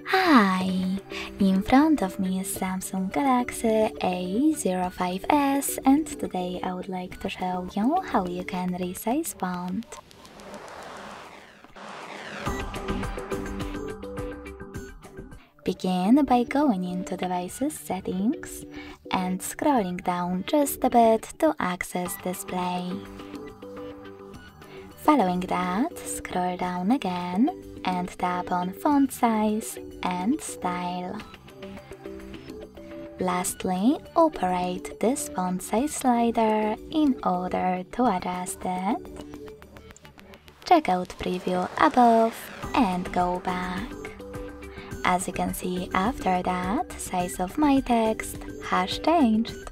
Hi! In front of me is Samsung Galaxy A05s and today I would like to show you how you can resize font. Begin by going into Devices Settings and scrolling down just a bit to access Display. Following that, scroll down again and tap on Font Size and Style. Lastly, operate this font size slider in order to adjust it. Check out preview above and go back. As you can see after that, size of my text has changed.